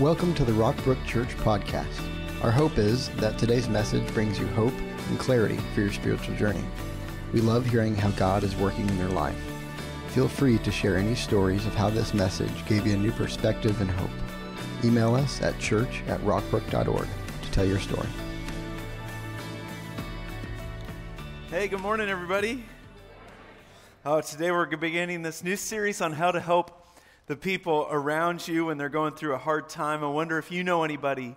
Welcome to the Rockbrook Church podcast. Our hope is that today's message brings you hope and clarity for your spiritual journey. We love hearing how God is working in your life. Feel free to share any stories of how this message gave you a new perspective and hope. Email us at church at rockbrook.org to tell your story. Hey, good morning, everybody. Oh, today we're beginning this new series on how to help the people around you when they're going through a hard time. I wonder if you know anybody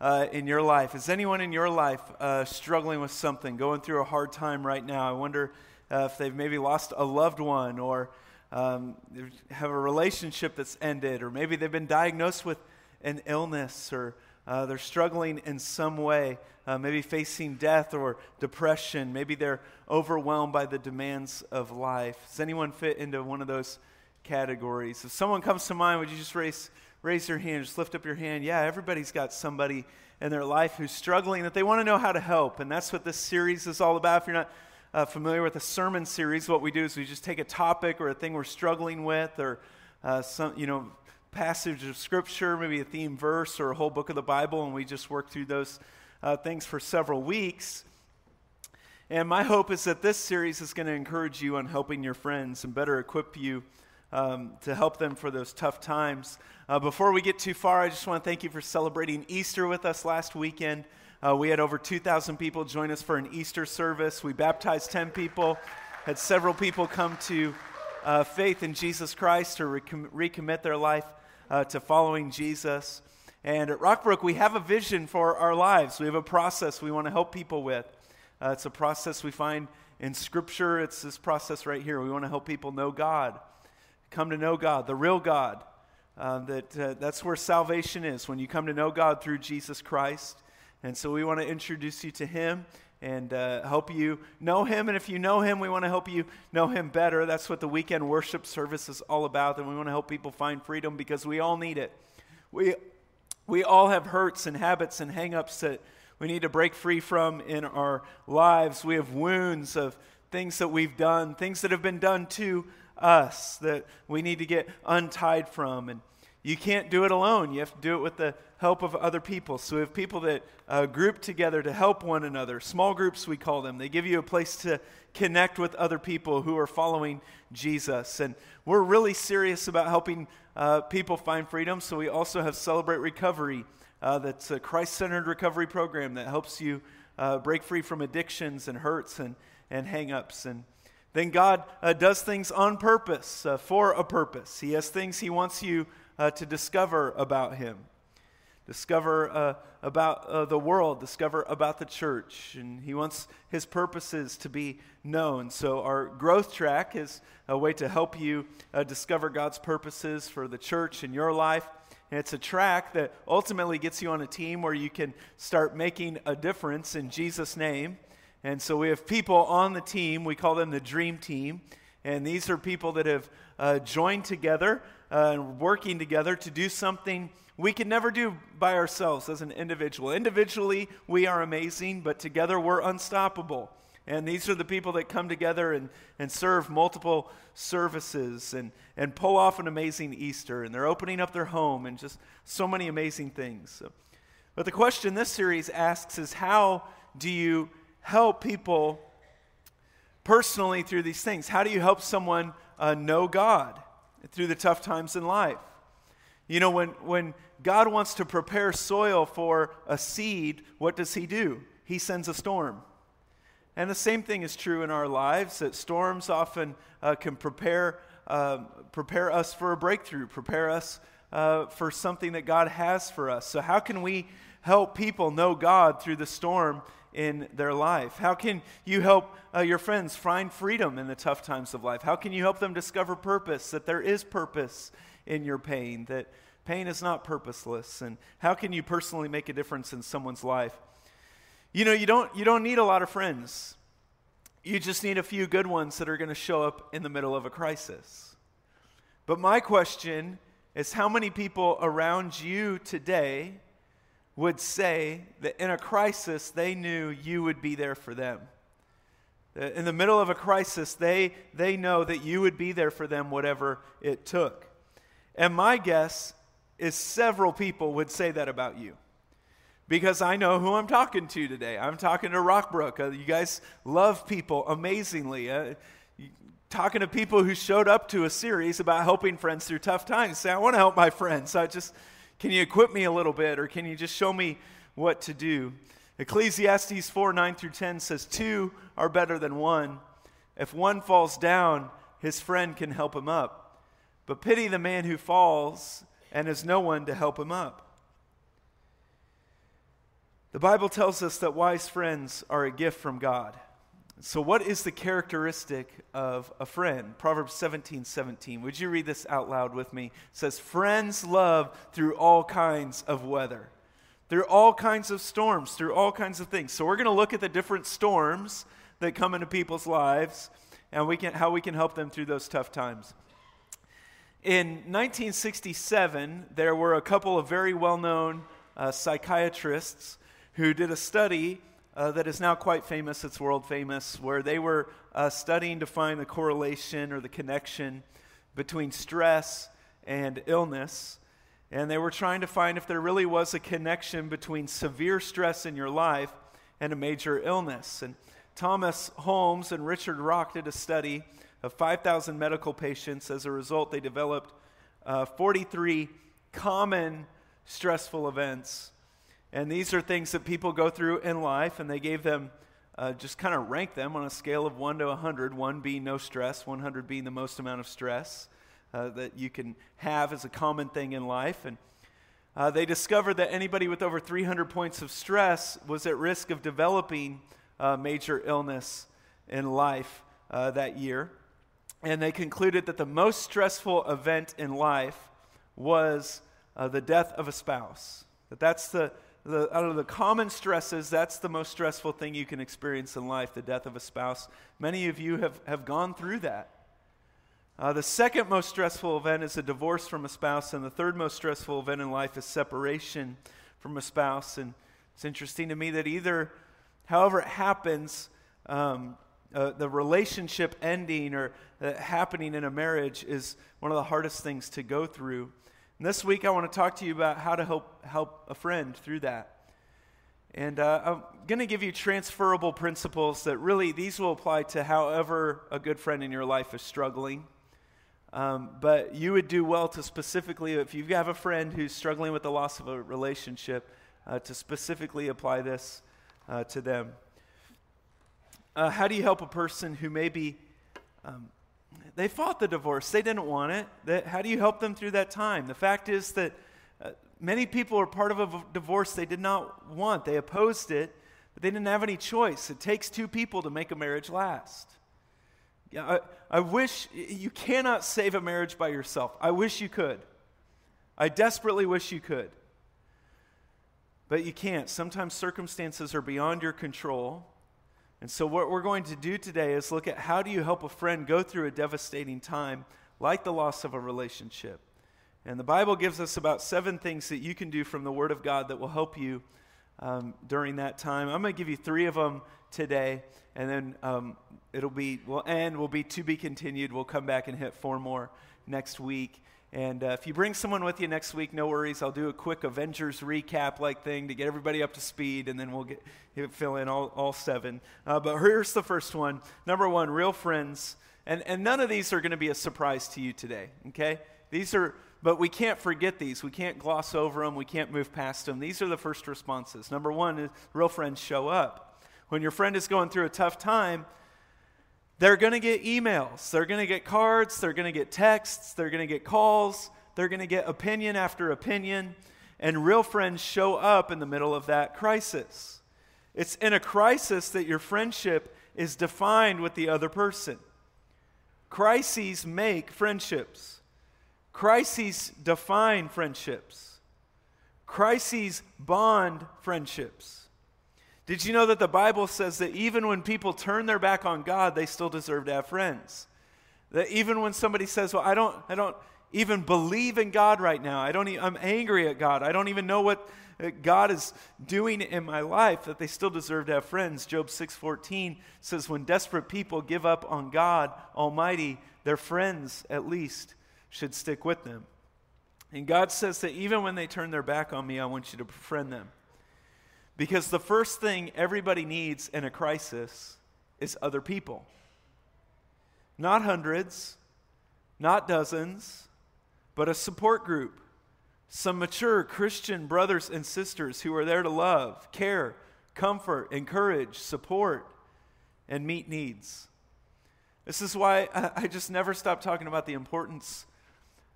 uh, in your life. Is anyone in your life uh, struggling with something, going through a hard time right now? I wonder uh, if they've maybe lost a loved one or um, have a relationship that's ended, or maybe they've been diagnosed with an illness or uh, they're struggling in some way, uh, maybe facing death or depression. Maybe they're overwhelmed by the demands of life. Does anyone fit into one of those categories. If someone comes to mind, would you just raise, raise your hand, just lift up your hand? Yeah, everybody's got somebody in their life who's struggling that they want to know how to help. And that's what this series is all about. If you're not uh, familiar with a sermon series, what we do is we just take a topic or a thing we're struggling with or uh, some, you know, passage of scripture, maybe a theme verse or a whole book of the Bible, and we just work through those uh, things for several weeks. And my hope is that this series is going to encourage you on helping your friends and better equip you um, to help them for those tough times. Uh, before we get too far, I just want to thank you for celebrating Easter with us last weekend. Uh, we had over 2,000 people join us for an Easter service. We baptized 10 people, had several people come to uh, faith in Jesus Christ or recom- recommit their life uh, to following Jesus. And at Rockbrook, we have a vision for our lives. We have a process we want to help people with. Uh, it's a process we find in Scripture. It's this process right here. We want to help people know God come to know God, the real God. Uh, that uh, that's where salvation is when you come to know God through Jesus Christ. And so we want to introduce you to Him and uh, help you know Him. And if you know Him, we want to help you know Him better. That's what the weekend worship service is all about. And we want to help people find freedom because we all need it. We we all have hurts and habits and hangups that we need to break free from in our lives. We have wounds of things that we've done, things that have been done to us that we need to get untied from. And you can't do it alone. You have to do it with the help of other people. So we have people that uh, group together to help one another. Small groups, we call them. They give you a place to connect with other people who are following Jesus. And we're really serious about helping uh, people find freedom. So we also have Celebrate Recovery. Uh, that's a Christ centered recovery program that helps you uh, break free from addictions and hurts and, and hang ups. And then God uh, does things on purpose, uh, for a purpose. He has things He wants you uh, to discover about Him, discover uh, about uh, the world, discover about the church. And He wants His purposes to be known. So, our growth track is a way to help you uh, discover God's purposes for the church in your life. And it's a track that ultimately gets you on a team where you can start making a difference in Jesus' name. And so we have people on the team. We call them the Dream Team. And these are people that have uh, joined together uh, and working together to do something we can never do by ourselves as an individual. Individually, we are amazing, but together we're unstoppable. And these are the people that come together and, and serve multiple services and, and pull off an amazing Easter. And they're opening up their home and just so many amazing things. So, but the question this series asks is how do you help people personally through these things? How do you help someone uh, know God through the tough times in life? You know, when, when God wants to prepare soil for a seed, what does He do? He sends a storm. And the same thing is true in our lives that storms often uh, can prepare, uh, prepare us for a breakthrough, prepare us uh, for something that God has for us. So, how can we help people know God through the storm in their life? How can you help uh, your friends find freedom in the tough times of life? How can you help them discover purpose, that there is purpose in your pain, that pain is not purposeless? And how can you personally make a difference in someone's life? You know, you don't, you don't need a lot of friends. You just need a few good ones that are going to show up in the middle of a crisis. But my question is how many people around you today would say that in a crisis, they knew you would be there for them. In the middle of a crisis, they, they know that you would be there for them, whatever it took. And my guess is several people would say that about you. Because I know who I'm talking to today. I'm talking to Rockbrook. Uh, you guys love people amazingly. Uh, talking to people who showed up to a series about helping friends through tough times. Say, I want to help my friends. So I just, can you equip me a little bit or can you just show me what to do? Ecclesiastes 4 9 through 10 says, Two are better than one. If one falls down, his friend can help him up. But pity the man who falls and has no one to help him up. The Bible tells us that wise friends are a gift from God. So, what is the characteristic of a friend? Proverbs 17 17. Would you read this out loud with me? It says, Friends love through all kinds of weather, through all kinds of storms, through all kinds of things. So, we're going to look at the different storms that come into people's lives and we can, how we can help them through those tough times. In 1967, there were a couple of very well known uh, psychiatrists who did a study uh, that is now quite famous, it's world famous, where they were uh, studying to find the correlation or the connection between stress and illness. And they were trying to find if there really was a connection between severe stress in your life and a major illness. And Thomas Holmes and Richard Rock did a study of 5,000 medical patients. As a result, they developed uh, 43 common stressful events. And these are things that people go through in life, and they gave them, uh, just kind of rank them on a scale of 1 to 100, 1 being no stress, 100 being the most amount of stress uh, that you can have as a common thing in life. And uh, they discovered that anybody with over 300 points of stress was at risk of developing major illness in life uh, that year. And they concluded that the most stressful event in life was uh, the death of a spouse. That that's the, the, out of the common stresses, that's the most stressful thing you can experience in life, the death of a spouse. Many of you have, have gone through that. Uh, the second most stressful event is a divorce from a spouse, and the third most stressful event in life is separation from a spouse. And it's interesting to me that either however it happens, um, uh, the relationship ending or uh, happening in a marriage is one of the hardest things to go through. And this week, I want to talk to you about how to help, help a friend through that. And uh, I'm going to give you transferable principles that really, these will apply to however a good friend in your life is struggling. Um, but you would do well to specifically, if you have a friend who's struggling with the loss of a relationship, uh, to specifically apply this uh, to them. Uh, how do you help a person who maybe um, they fought the divorce, they didn't want it? How do you help them through that time? The fact is that uh, many people are part of a divorce they did not want. They opposed it, but they didn't have any choice. It takes two people to make a marriage last. Yeah, I, I wish you cannot save a marriage by yourself. I wish you could. I desperately wish you could. But you can't. Sometimes circumstances are beyond your control. And so, what we're going to do today is look at how do you help a friend go through a devastating time like the loss of a relationship. And the Bible gives us about seven things that you can do from the Word of God that will help you um, during that time. I'm going to give you three of them today, and then um, it'll be, we'll end, we'll be to be continued. We'll come back and hit four more next week. And uh, if you bring someone with you next week, no worries. I'll do a quick Avengers recap like thing to get everybody up to speed, and then we'll get, fill in all, all seven. Uh, but here's the first one. Number one, real friends. And, and none of these are going to be a surprise to you today, okay? These are, but we can't forget these. We can't gloss over them. We can't move past them. These are the first responses. Number one is real friends show up. When your friend is going through a tough time, they're going to get emails, they're going to get cards, they're going to get texts, they're going to get calls, they're going to get opinion after opinion, and real friends show up in the middle of that crisis. It's in a crisis that your friendship is defined with the other person. Crises make friendships. Crises define friendships. Crises bond friendships. Did you know that the Bible says that even when people turn their back on God, they still deserve to have friends? That even when somebody says, "Well, I don't I don't even believe in God right now. I don't I'm angry at God. I don't even know what uh, God is doing in my life that they still deserve to have friends. Job 6:14 says when desperate people give up on God Almighty, their friends at least should stick with them. And God says that even when they turn their back on me, I want you to befriend them. Because the first thing everybody needs in a crisis is other people. Not hundreds, not dozens, but a support group. Some mature Christian brothers and sisters who are there to love, care, comfort, encourage, support, and meet needs. This is why I just never stop talking about the importance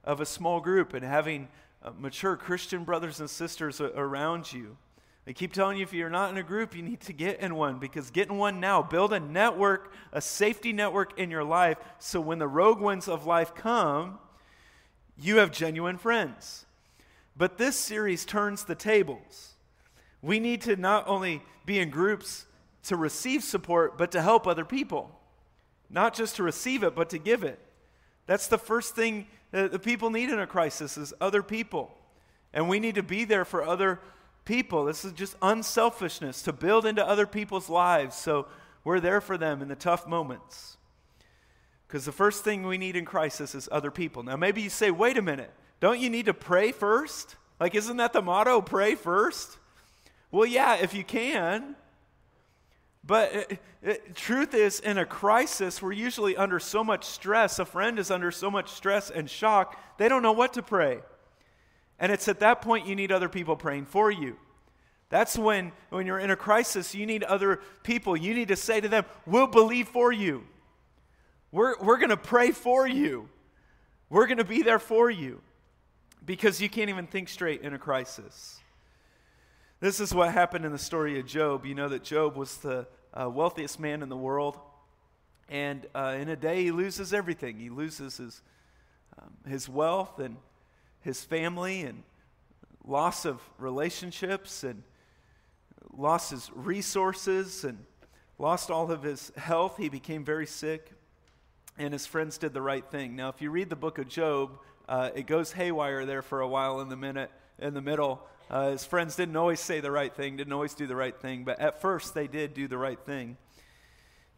of a small group and having uh, mature Christian brothers and sisters around you. I keep telling you if you're not in a group, you need to get in one because get in one now. Build a network, a safety network in your life so when the rogue winds of life come, you have genuine friends. But this series turns the tables. We need to not only be in groups to receive support, but to help other people. Not just to receive it, but to give it. That's the first thing that the people need in a crisis is other people. And we need to be there for other people. This is just unselfishness to build into other people's lives. So we're there for them in the tough moments. Because the first thing we need in crisis is other people. Now, maybe you say, wait a minute, don't you need to pray first? Like, isn't that the motto, pray first? Well, yeah, if you can. But it, it, truth is, in a crisis, we're usually under so much stress. A friend is under so much stress and shock, they don't know what to pray. And it's at that point you need other people praying for you. That's when, when you're in a crisis, you need other people. You need to say to them, We'll believe for you. We're, we're going to pray for you. We're going to be there for you because you can't even think straight in a crisis. This is what happened in the story of Job. You know that Job was the uh, wealthiest man in the world. And uh, in a day, he loses everything. He loses his, um, his wealth and his family and loss of relationships and lost his resources and lost all of his health. He became very sick, and his friends did the right thing. Now, if you read the book of Job, uh, it goes haywire there for a while in the minute in the middle. Uh, his friends didn't always say the right thing, didn't always do the right thing, but at first they did do the right thing.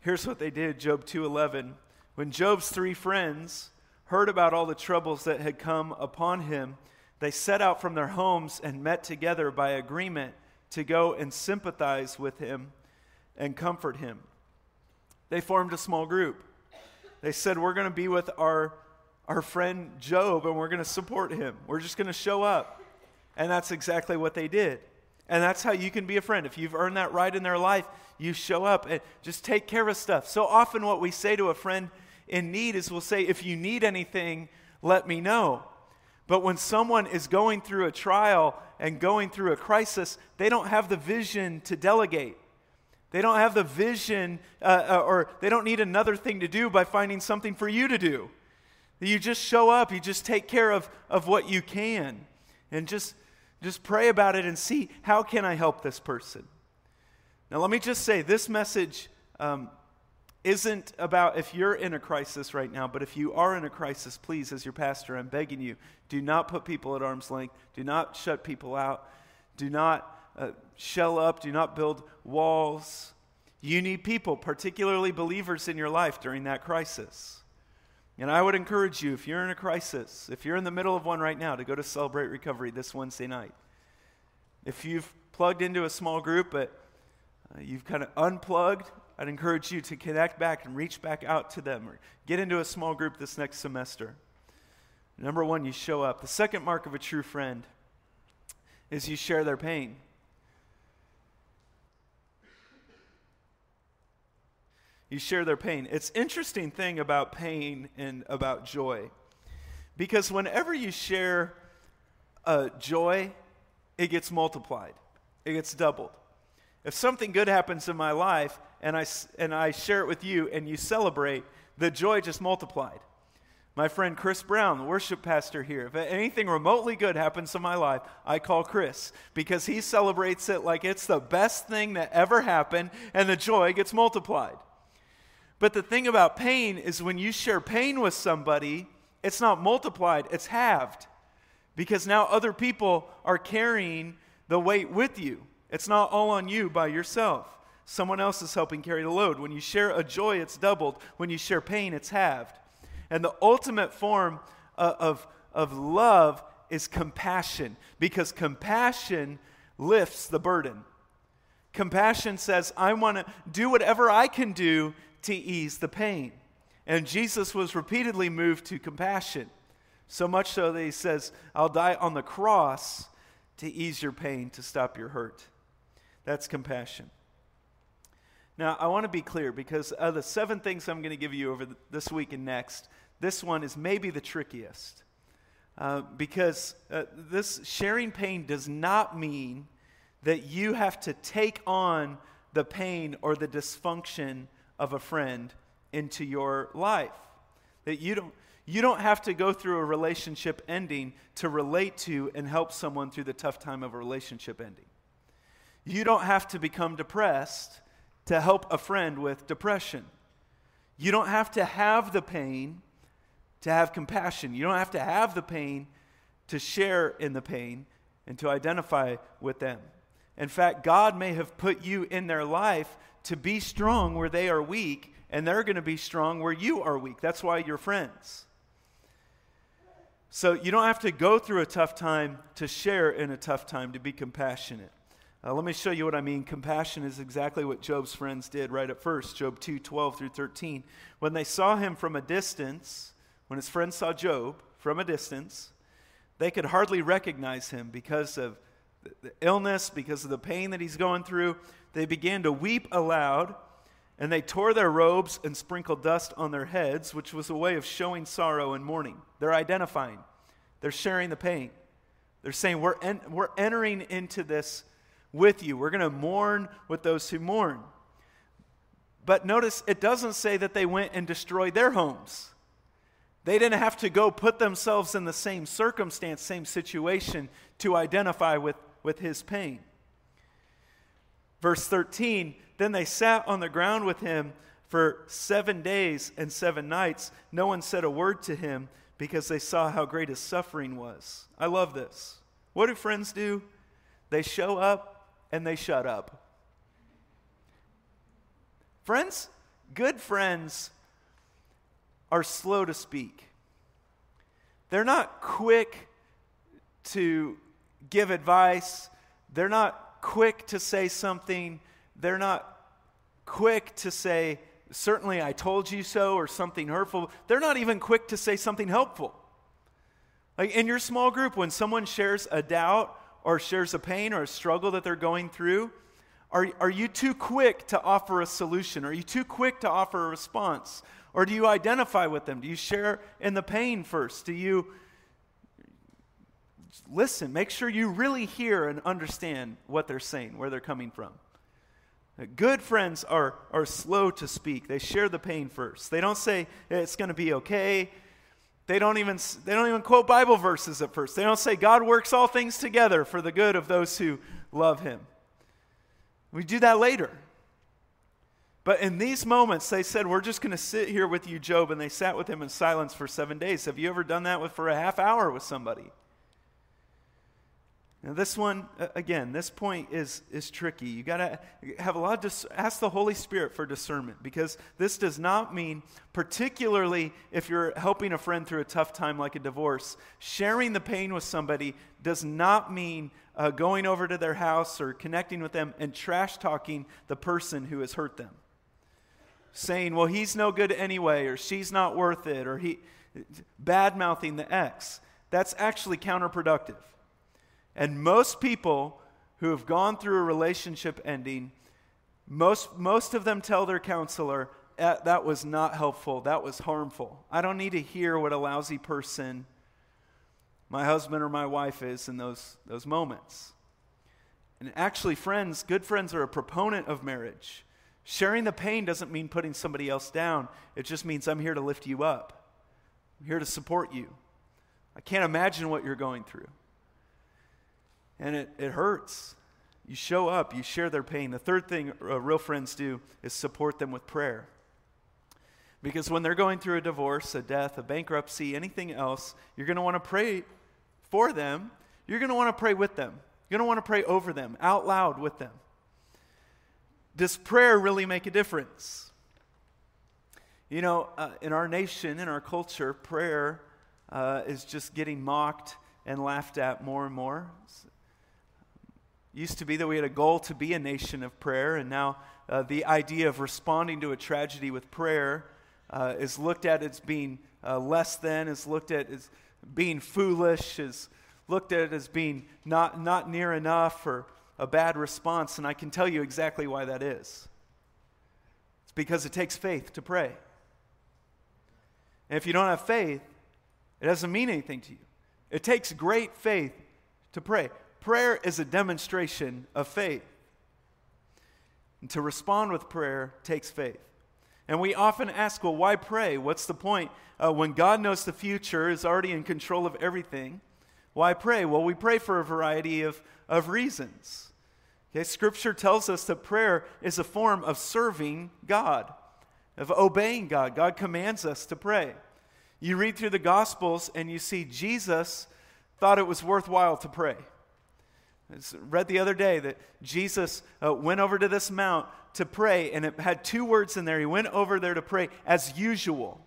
Here's what they did, Job 2:11. When Job's three friends heard about all the troubles that had come upon him, they set out from their homes and met together by agreement to go and sympathize with him and comfort him. They formed a small group. They said, We're going to be with our, our friend Job and we're going to support him. We're just going to show up. And that's exactly what they did. And that's how you can be a friend. If you've earned that right in their life, you show up and just take care of stuff. So often, what we say to a friend in need is we'll say, if you need anything, let me know. But when someone is going through a trial and going through a crisis, they don't have the vision to delegate. They don't have the vision, uh, uh, or they don't need another thing to do by finding something for you to do. You just show up, you just take care of, of what you can, and just, just pray about it and see how can I help this person. Now, let me just say this message um, isn't about if you're in a crisis right now, but if you are in a crisis, please, as your pastor, I'm begging you, do not put people at arm's length. Do not shut people out. Do not uh, shell up. Do not build walls. You need people, particularly believers in your life during that crisis. And I would encourage you, if you're in a crisis, if you're in the middle of one right now, to go to Celebrate Recovery this Wednesday night. If you've plugged into a small group, but uh, you've kind of unplugged I'd encourage you to connect back and reach back out to them or get into a small group this next semester. Number one, you show up. The second mark of a true friend is you share their pain. You share their pain. It's interesting thing about pain and about joy. Because whenever you share uh, joy, it gets multiplied. It gets doubled. If something good happens in my life, and I, and I share it with you and you celebrate, the joy just multiplied. My friend Chris Brown, the worship pastor here, if anything remotely good happens in my life, I call Chris because he celebrates it like it's the best thing that ever happened and the joy gets multiplied. But the thing about pain is when you share pain with somebody, it's not multiplied, it's halved because now other people are carrying the weight with you. It's not all on you by yourself. Someone else is helping carry the load. When you share a joy, it's doubled. When you share pain, it's halved. And the ultimate form uh, of, of love is compassion because compassion lifts the burden. Compassion says, I want to do whatever I can do to ease the pain. And Jesus was repeatedly moved to compassion. So much so that he says, I'll die on the cross to ease your pain, to stop your hurt. That's compassion. Now, I want to be clear because of the seven things I'm going to give you over the, this week and next, this one is maybe the trickiest. Uh, because uh, this sharing pain does not mean that you have to take on the pain or the dysfunction of a friend into your life. That you don't, you don't have to go through a relationship ending to relate to and help someone through the tough time of a relationship ending. You don't have to become depressed to help a friend with depression. You don't have to have the pain to have compassion. You don't have to have the pain to share in the pain and to identify with them. In fact, God may have put you in their life to be strong where they are weak, and they're going to be strong where you are weak. That's why you're friends. So you don't have to go through a tough time to share in a tough time, to be compassionate. Uh, let me show you what I mean. Compassion is exactly what Job's friends did right at first, Job 2 12 through 13. When they saw him from a distance, when his friends saw Job from a distance, they could hardly recognize him because of the illness, because of the pain that he's going through. They began to weep aloud, and they tore their robes and sprinkled dust on their heads, which was a way of showing sorrow and mourning. They're identifying, they're sharing the pain. They're saying, We're, en- we're entering into this with you. We're going to mourn with those who mourn. But notice it doesn't say that they went and destroyed their homes. They didn't have to go put themselves in the same circumstance, same situation to identify with, with his pain. Verse 13 Then they sat on the ground with him for seven days and seven nights. No one said a word to him because they saw how great his suffering was. I love this. What do friends do? They show up and they shut up. Friends, good friends are slow to speak. They're not quick to give advice. They're not quick to say something. They're not quick to say, certainly I told you so, or something hurtful. They're not even quick to say something helpful. Like in your small group, when someone shares a doubt or shares a pain or a struggle that they're going through, are, are you too quick to offer a solution? Are you too quick to offer a response? Or do you identify with them? Do you share in the pain first? Do you listen? Make sure you really hear and understand what they're saying, where they're coming from. Good friends are, are slow to speak. They share the pain first. They don't say, it's going to be okay. They don't even they don't even quote Bible verses at first. They don't say God works all things together for the good of those who love him. We do that later. But in these moments, they said, We're just going to sit here with you, Job. And they sat with him in silence for seven days. Have you ever done that with, for a half hour with somebody? Now, this one, again, this point is, is tricky. You got to have a lot of, dis- ask the Holy Spirit for discernment because this does not mean, particularly if you're helping a friend through a tough time like a divorce, sharing the pain with somebody does not mean uh, going over to their house or connecting with them and trash talking the person who has hurt them. Saying, well, he's no good anyway, or she's not worth it, or he, bad mouthing the ex. That's actually counterproductive. And most people who have gone through a relationship ending, most, most of them tell their counselor, eh, that was not helpful, that was harmful. I don't need to hear what a lousy person my husband or my wife is in those, those moments. And actually, friends, good friends are a proponent of marriage. Sharing the pain doesn't mean putting somebody else down, it just means I'm here to lift you up, I'm here to support you. I can't imagine what you're going through. And it, it hurts. You show up, you share their pain. The third thing uh, real friends do is support them with prayer. Because when they're going through a divorce, a death, a bankruptcy, anything else, you're going to want to pray for them. You're going to want to pray with them. You're going to want to pray over them, out loud with them. Does prayer really make a difference? You know, uh, in our nation, in our culture, prayer uh, is just getting mocked and laughed at more and more. Used to be that we had a goal to be a nation of prayer, and now uh, the idea of responding to a tragedy with prayer uh, is looked at as being uh, less than, is looked at as being foolish, is looked at as being not, not near enough or a bad response. And I can tell you exactly why that is. It's because it takes faith to pray. And if you don't have faith, it doesn't mean anything to you. It takes great faith to pray. Prayer is a demonstration of faith. And to respond with prayer takes faith. And we often ask, well, why pray? What's the point? Uh, when God knows the future, is already in control of everything, why pray? Well, we pray for a variety of, of reasons. Okay, Scripture tells us that prayer is a form of serving God, of obeying God. God commands us to pray. You read through the Gospels and you see Jesus thought it was worthwhile to pray. I read the other day that Jesus uh, went over to this mount to pray, and it had two words in there. He went over there to pray as usual.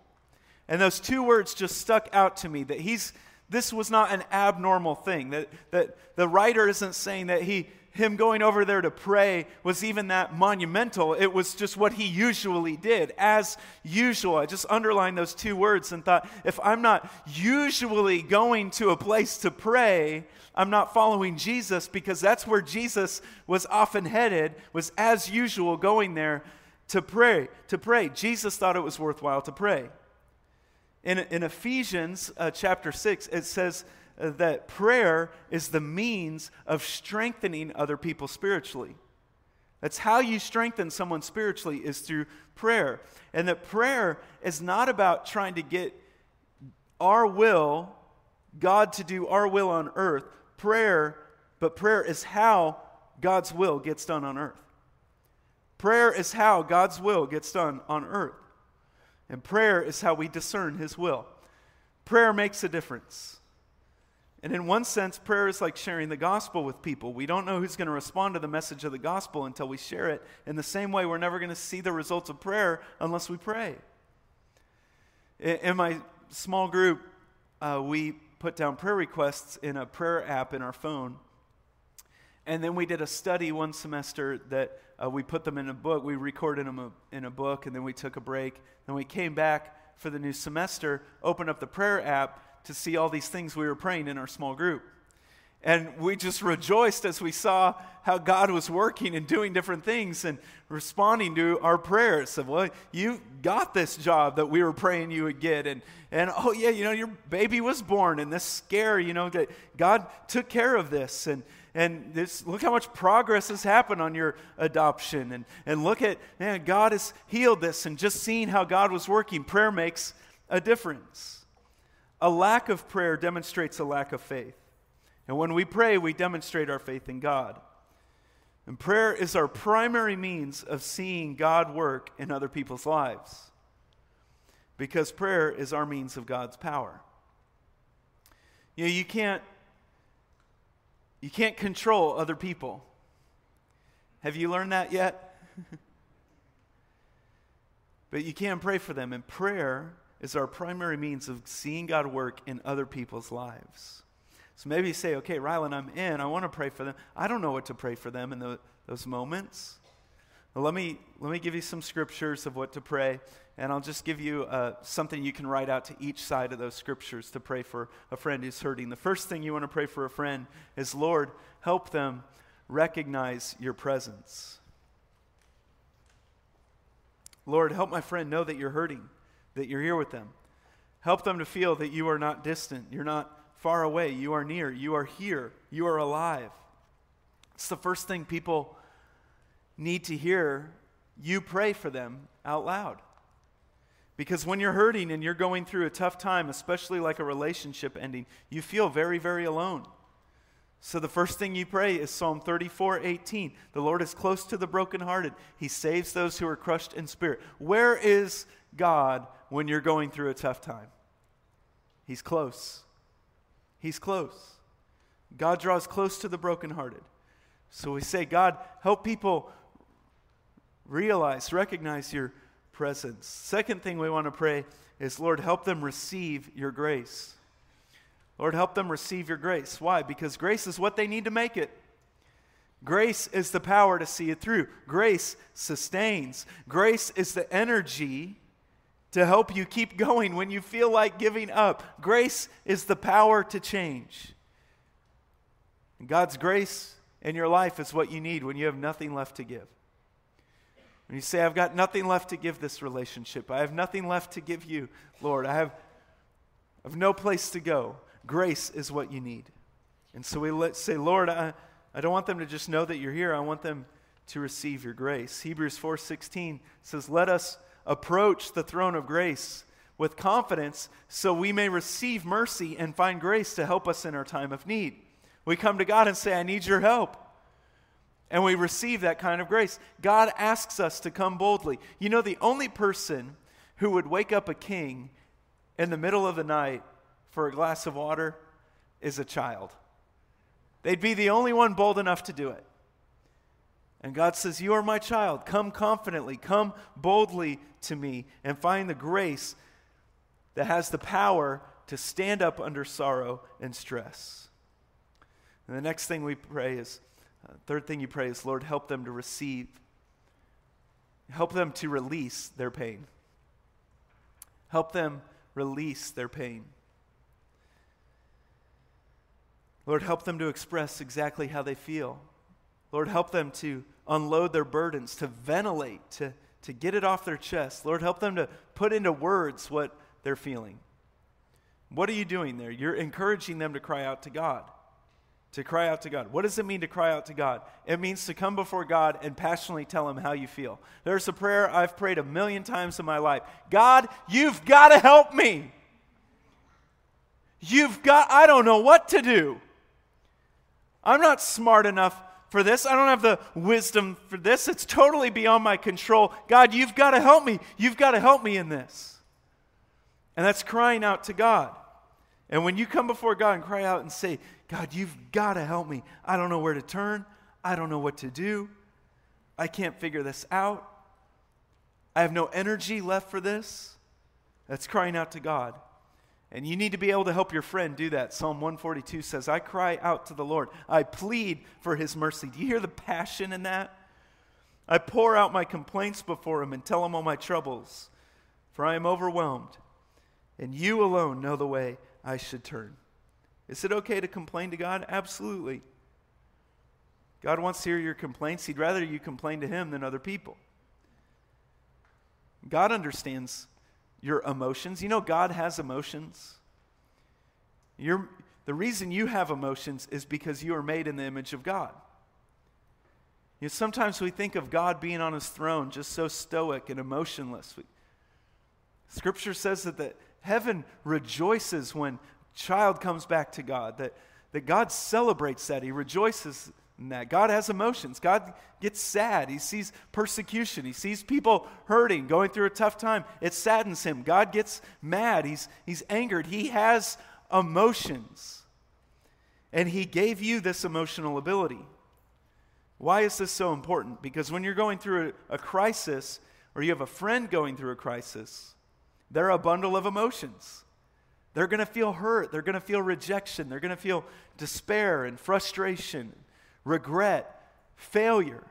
And those two words just stuck out to me that he's this was not an abnormal thing. That, that the writer isn't saying that he him going over there to pray was even that monumental. It was just what he usually did, as usual. I just underlined those two words and thought, if I'm not usually going to a place to pray, I'm not following Jesus because that's where Jesus was often headed, was as usual going there to pray. To pray. Jesus thought it was worthwhile to pray. In, in Ephesians uh, chapter 6, it says that prayer is the means of strengthening other people spiritually. That's how you strengthen someone spiritually is through prayer. And that prayer is not about trying to get our will, God to do our will on earth, prayer, but prayer is how God's will gets done on earth. Prayer is how God's will gets done on earth. And prayer is how we discern His will. Prayer makes a difference. And in one sense, prayer is like sharing the gospel with people. We don't know who's going to respond to the message of the gospel until we share it. In the same way, we're never going to see the results of prayer unless we pray. In my small group, uh, we put down prayer requests in a prayer app in our phone. And then we did a study one semester that uh, we put them in a book. We recorded them in a book, and then we took a break. Then we came back for the new semester, opened up the prayer app to see all these things we were praying in our small group. And we just rejoiced as we saw how God was working and doing different things and responding to our prayers. Of, well, you got this job that we were praying you would get. And, and oh, yeah, you know, your baby was born and this scare, you know, that God took care of this. And, and this, look how much progress has happened on your adoption. And, and look at, man, God has healed this. And just seeing how God was working, prayer makes a difference. A lack of prayer demonstrates a lack of faith. And when we pray, we demonstrate our faith in God. And prayer is our primary means of seeing God work in other people's lives. Because prayer is our means of God's power. You know, you can't you can't control other people. Have you learned that yet? but you can pray for them, and prayer is our primary means of seeing God work in other people's lives. So maybe you say, okay, Ryland, I'm in. I want to pray for them. I don't know what to pray for them in the, those moments. Well, let, me, let me give you some scriptures of what to pray, and I'll just give you uh, something you can write out to each side of those scriptures to pray for a friend who's hurting. The first thing you want to pray for a friend is, Lord, help them recognize your presence. Lord, help my friend know that you're hurting, that you're here with them. Help them to feel that you are not distant, you're not far away. You are near. You are here. You are alive. It's the first thing people need to hear. You pray for them out loud. Because when you're hurting and you're going through a tough time, especially like a relationship ending, you feel very, very alone. So the first thing you pray is Psalm 34 18. The Lord is close to the brokenhearted, He saves those who are crushed in spirit. Where is God when you're going through a tough time? He's close. He's close. God draws close to the brokenhearted. So we say, God, help people realize, recognize your presence. Second thing we want to pray is, Lord, help them receive your grace. Lord, help them receive your grace. Why? Because grace is what they need to make it. Grace is the power to see it through. Grace sustains. Grace is the energy to help you keep going when you feel like giving up. Grace is the power to change. God's grace in your life is what you need when you have nothing left to give. When you say, I've got nothing left to give this relationship, I have nothing left to give you, Lord, I have, I have no place to go. Grace is what you need. And so we let, say, Lord, I, I don't want them to just know that you're here. I want them to receive your grace. Hebrews 4:16 says, "Let us approach the throne of grace with confidence so we may receive mercy and find grace to help us in our time of need." We come to God and say, "I need your help." And we receive that kind of grace. God asks us to come boldly. You know, the only person who would wake up a king in the middle of the night for a glass of water is a child. They'd be the only one bold enough to do it. And God says, You are my child. Come confidently, come boldly to me, and find the grace that has the power to stand up under sorrow and stress. And the next thing we pray is, uh, third thing you pray is, Lord, help them to receive, help them to release their pain. Help them release their pain. Lord, help them to express exactly how they feel. Lord, help them to unload their burdens, to ventilate, to, to get it off their chest. Lord, help them to put into words what they're feeling. What are you doing there? You're encouraging them to cry out to God to cry out to God. What does it mean to cry out to God? It means to come before God and passionately tell Him how you feel. There's a prayer I've prayed a million times in my life God, you've got to help me. You've got, I don't know what to do. I'm not smart enough for this. I don't have the wisdom for this. It's totally beyond my control. God, you've got to help me. You've got to help me in this. And that's crying out to God. And when you come before God and cry out and say, God, you've got to help me. I don't know where to turn. I don't know what to do. I can't figure this out. I have no energy left for this. That's crying out to God. And you need to be able to help your friend do that. Psalm 142 says, I cry out to the Lord. I plead for his mercy. Do you hear the passion in that? I pour out my complaints before him and tell him all my troubles, for I am overwhelmed. And you alone know the way I should turn. Is it okay to complain to God? Absolutely. God wants to hear your complaints. He'd rather you complain to Him than other people. God understands your emotions. You know, God has emotions. You're, the reason you have emotions is because you are made in the image of God. You know, sometimes we think of God being on his throne just so stoic and emotionless. We, scripture says that the, heaven rejoices when child comes back to God, that, that God celebrates that. He rejoices that. God has emotions. God gets sad. He sees persecution. He sees people hurting, going through a tough time. It saddens him. God gets mad. He's, he's angered. He has emotions. And He gave you this emotional ability. Why is this so important? Because when you're going through a, a crisis, or you have a friend going through a crisis, they're a bundle of emotions. They're going to feel hurt. They're going to feel rejection. They're going to feel despair and frustration, regret, failure.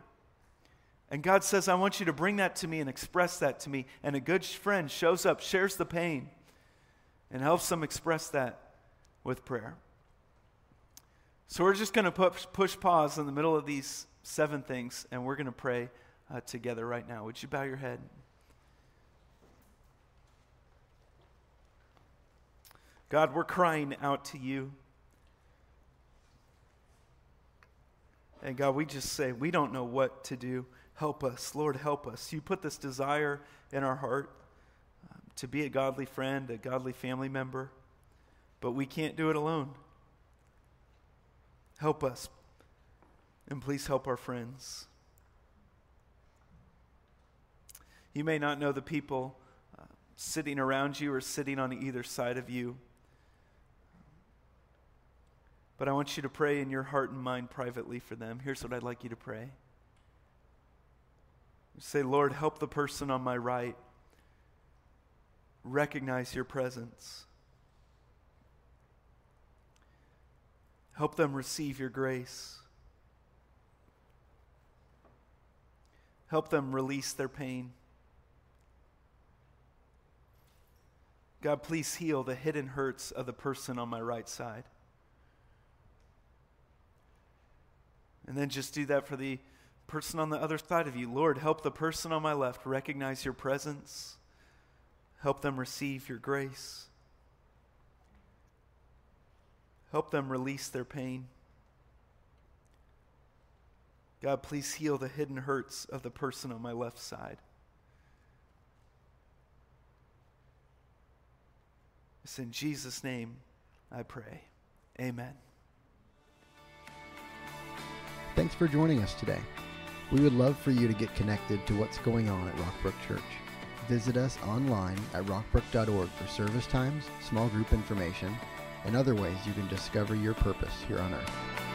And God says, I want you to bring that to me and express that to me. And a good friend shows up, shares the pain, and helps them express that with prayer. So we're just going to push, push pause in the middle of these seven things, and we're going to pray uh, together right now. Would you bow your head? God, we're crying out to you. And God, we just say, we don't know what to do. Help us. Lord, help us. You put this desire in our heart um, to be a godly friend, a godly family member, but we can't do it alone. Help us. And please help our friends. You may not know the people uh, sitting around you or sitting on either side of you. But I want you to pray in your heart and mind privately for them. Here's what I'd like you to pray Say, Lord, help the person on my right recognize your presence. Help them receive your grace. Help them release their pain. God, please heal the hidden hurts of the person on my right side. And then just do that for the person on the other side of you. Lord, help the person on my left recognize your presence. Help them receive your grace. Help them release their pain. God, please heal the hidden hurts of the person on my left side. It's in Jesus' name I pray. Amen. Thanks for joining us today. We would love for you to get connected to what's going on at Rockbrook Church. Visit us online at rockbrook.org for service times, small group information, and other ways you can discover your purpose here on earth.